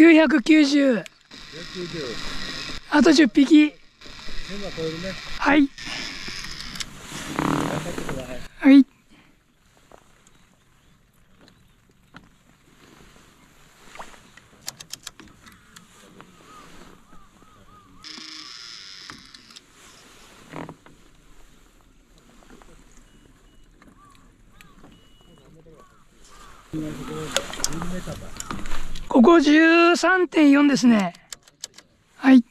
990あと10匹。は超えるねはい。頑張ってくだここ13.4ですね。はい。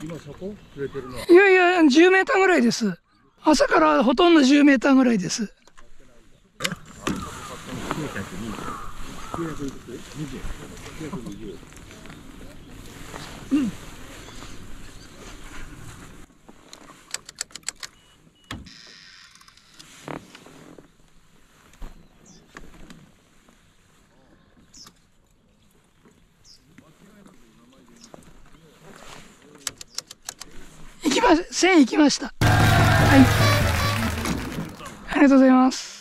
今そこ触れてるのいやいや10メーターぐらいです。朝からほとんど10メーターぐらいです。行きま1000行きました。はい。ありがとうございます。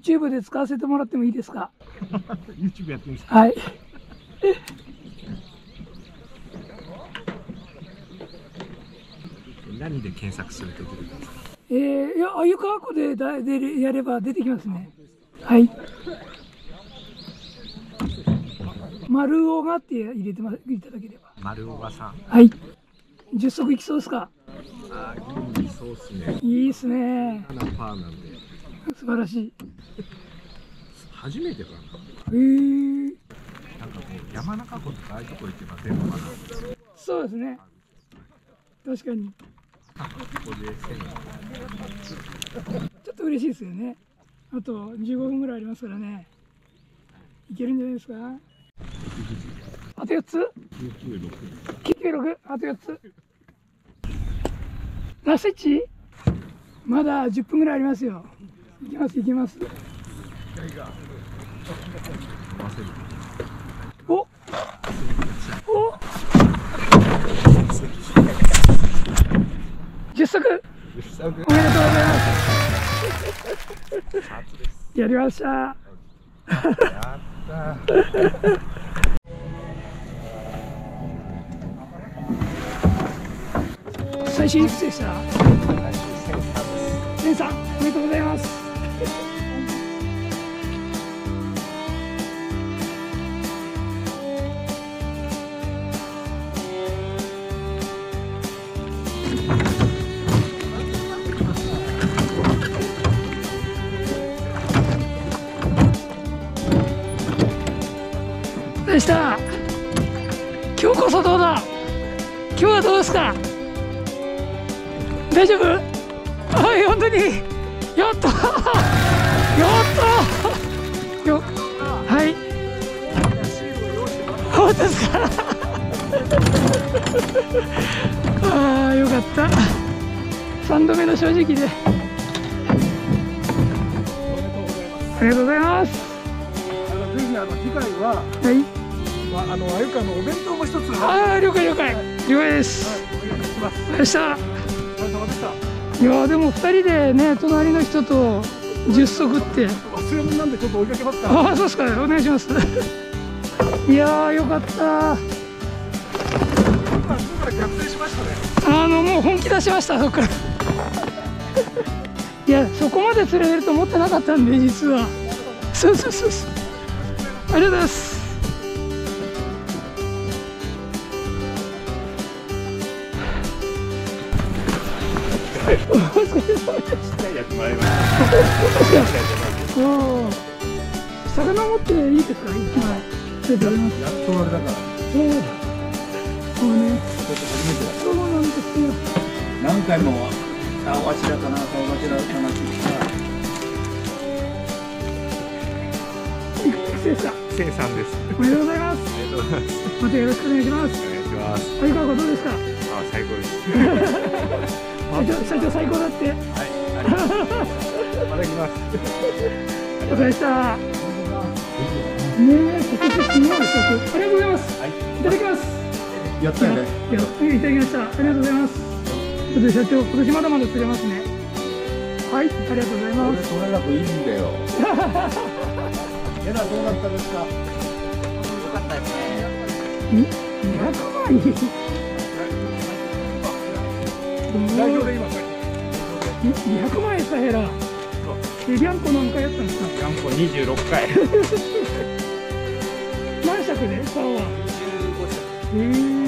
YouTube で使わせてもらってもいいですか？YouTube やってるんですはい。何で検索すると出てくるんですか？えー、いやあゆかわこでだでやれば出てきますね。はい。丸尾がって入れてまいただければ。丸尾さん。はい。10足いきそうですか？あーギリそうっすね。いいっすね。7パーなんで素晴らしい。初めてかへーななんかこう山中湖とかああいうとこ行けば出るのかなそうですね。確かに。ちょっと嬉しいですよね。あと15分ぐらいありますからね。いけるんじゃないですか？あと4つ？996 996あと4つ。ラスイッチ？まだ10分ぐらいありますよ行きます行きます。おお。10足。おめでとうございます。やりました。最新いくつでした千さんおめでとうございますでした。今日こそどうだ。今日はどうですか。大丈夫？はい本当に。やった やったよはい。本当ですか。ああよかった。3度目の正直で。ありがとうございます。あのぜひあの次回は、はいまあ、あのあゆかのお弁当も一つ。おああ了解了解。了解です。願いします。ありがとうございましたお疲れ様でした。いやーでも2人でね隣の人と10足って。忘れ物なんでちょっと追いかけますか。ああそうですか。お願いします。いやーよかった今そこから逆転しましたね。あのもう本気出しましたそっから。いやそこまで釣れると思ってなかったんで実は。そうそうそうそう。ありがとうございます魚持っていいですか一枚ありがとうございますやっとあれだからそうもうねそうなんですよ何回も顔柱かな顔柱かなって言ったいくつでしたせいさんです。おめでとうございますありがとうございます。またよろしくお願いしますお願いします。相川君どうですか？あ、最高です。社長社長最高だって。また来ます。お疲れでした。ねえ今年すごいですよ。ありがとうございます、い、ただきます。やったよね。いやいただきました。ありがとうございます。ちょっと社長今年まだまだ釣れますね。はいありがとうございます。取れなくいいんだよ。エラどうだったですか？に200枚代表で今200枚ですかヘラえリャンコ何回やったんですか？ヤンコ26回。何尺で？竿は。15尺。へえ